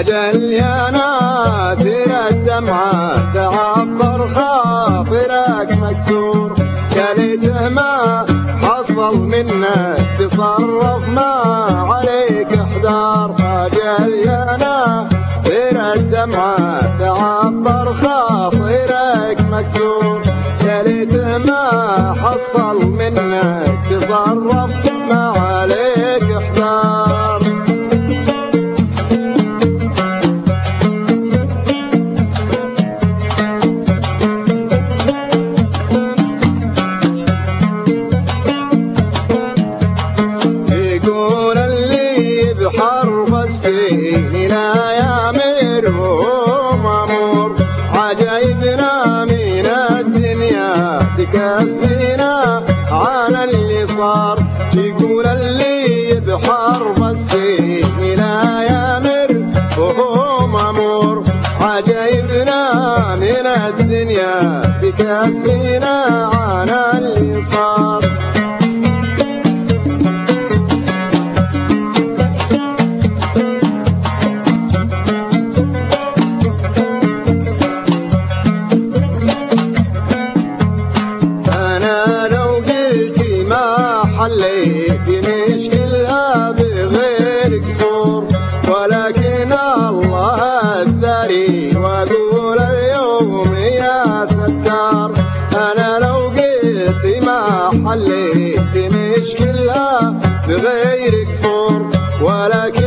أجل يا ناثر الدمعة تعبر خاطرك مكسور. يا ليته ما حصل منك تصرف ما عليك إحذار. أجل يا ناثر الدمعة تعبر خاطرك مكسور. يا ليته ما حصل لا يامر وهو مامور عجايبنا من الدنيا تكفينا على اللي صار يقول اللي بحرف السين لا يامر وهو مامور عجايبنا من الدنيا تكفينا على اللي صار وأقول اليوم يا ستار أنا لو قلت ما حليت مشكلها بغير قصور ولكن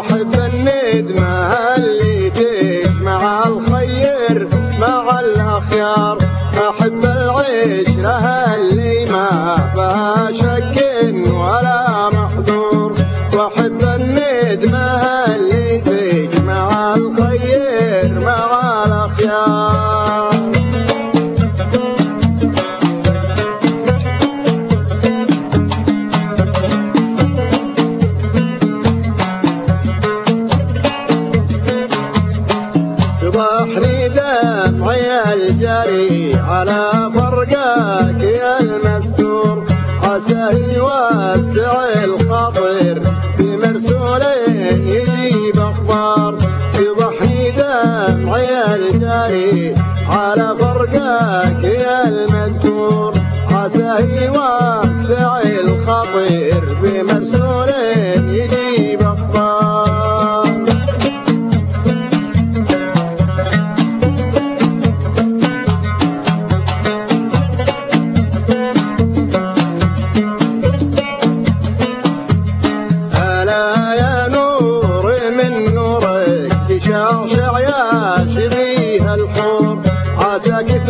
وأحب فرقك يا المستور عسى يوسع الخاطر. بمرسول يجيب أخبار يضحني دمعي الجري على فرقك يا المذكور عسى يوسع الخاطر. بمرسول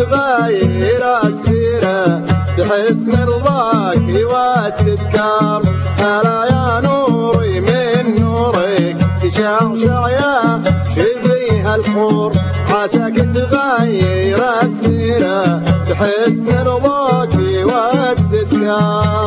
تغير السيرة بحسن رضاك والتذكار ألا يا نور من نورك تشعشع يا شبيه الحور. عساك تغير السيرة بحسن رضاك والتذكار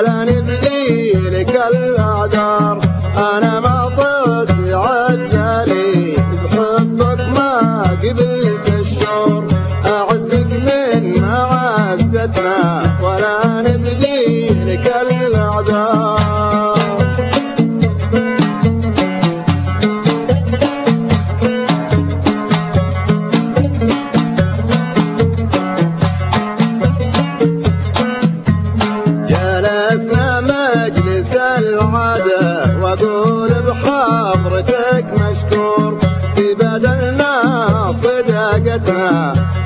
ولا نبدي لك الأعذار. أنا ما طلت عذالي بحبك ما قبلت الشوق أعزك من معزتنا ولا نبدي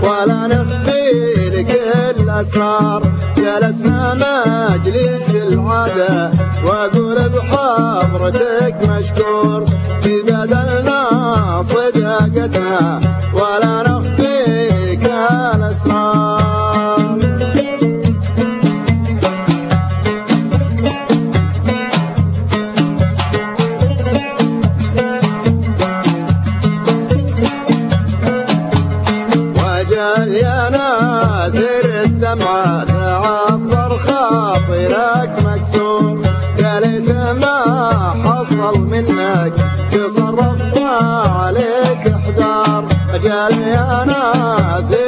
ولا نخفي لك الأسرار. جلسنا مجلس العادة وأقول حضرتك مشكور. في بدلنا صداقتنا حصل منك تصرفت عليك إحذار. أجل يا ناثر